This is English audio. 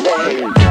name.